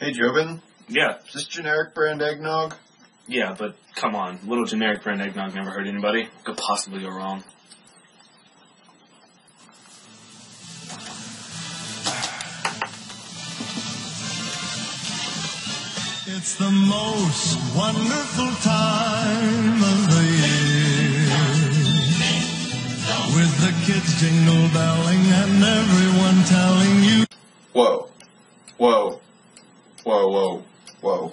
Hey, Jobin, Yeah, is this generic brand eggnog? yeah, but come on. Little generic brand eggnog never hurt anybody. Could possibly go wrong. It's the most wonderful time of the year. With the kids jingle belling and everyone telling you. Whoa. Whoa. Whoa, whoa, whoa.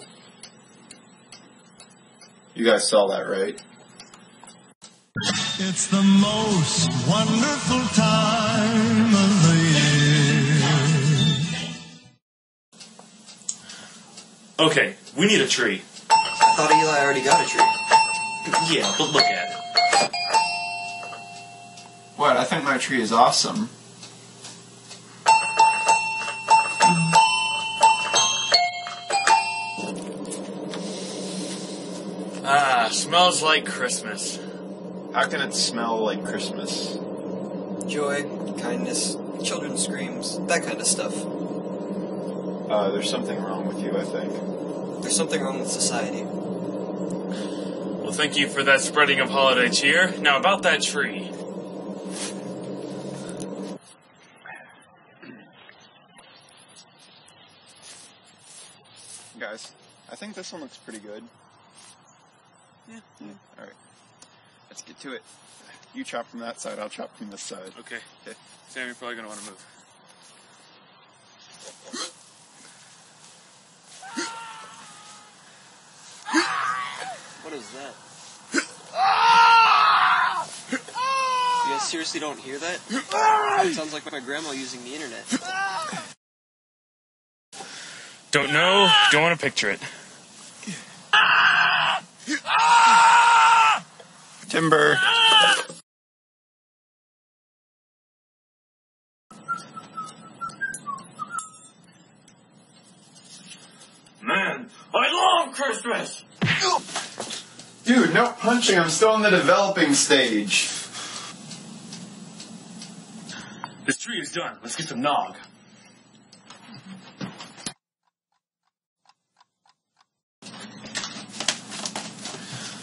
You guys saw that, right? It's the most wonderful time of the year. Okay, we need a tree. I thought Eli already got a tree. Yeah, but look at it. What? I think my tree is awesome. Smells like Christmas. How can it smell like Christmas? Joy, kindness, children's screams, that kind of stuff. Uh, there's something wrong with you, I think. There's something wrong with society. Well, thank you for that spreading of holiday cheer. Now, about that tree. Guys, I think this one looks pretty good. Yeah. Alright. Let's get to it. You chop from that side, I'll chop from this side. Okay. Okay. Sam, you're probably gonna want to move. What is that? You guys seriously don't hear that? It sounds like my grandma using the internet. Don't know. Don't want to picture it. Timber! Man, I love Christmas. Dude, no punching, I'm still in the developing stage. This tree is done. Let's get some nog.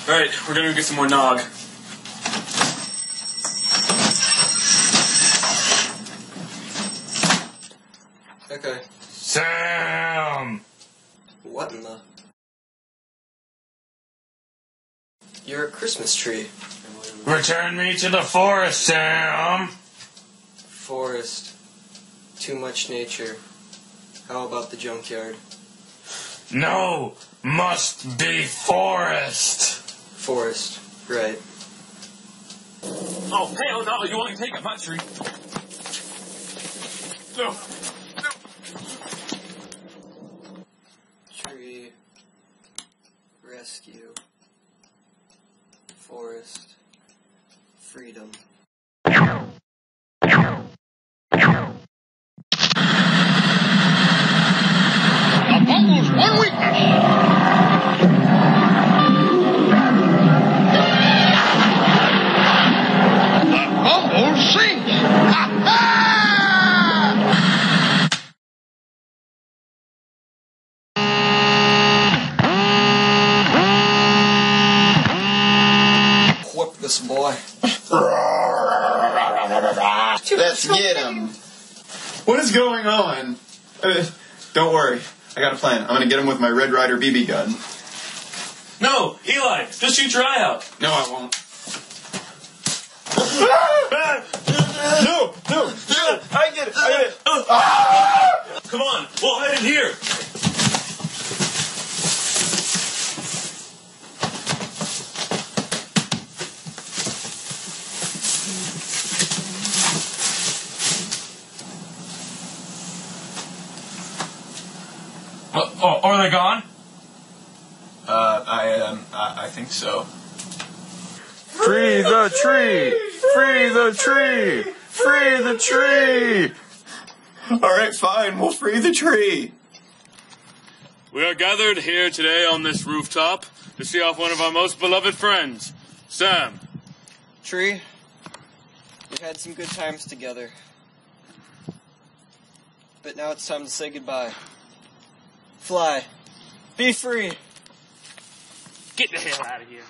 All right, we're gonna go get some more nog. Okay. Sam. What in the? You're a Christmas tree. Return me to the forest, Sam. Forest. Too much nature. How about the junkyard? No, must be forest. Forest. Right. Oh, hell no, you want to take a my tree. No. Tree. Rescue. Forest. Freedom. This boy. Let's get him. What is going on? Uh, don't worry, I got a plan. I'm gonna get him with my Red Ryder BB gun. No, Eli, just shoot your eye out. No, I won't. no, no, no, I get it, I get it. Come on, we'll hide in here. Oh, are they gone? Uh, I um, I, I think so. Free the tree! Free the tree! Free the tree! All right, fine. We'll free the tree. We are gathered here today on this rooftop to see off one of our most beloved friends, Sam. Tree. We've had some good times together. But now it's time to say goodbye. Fly. Be free. Get the hell out of here.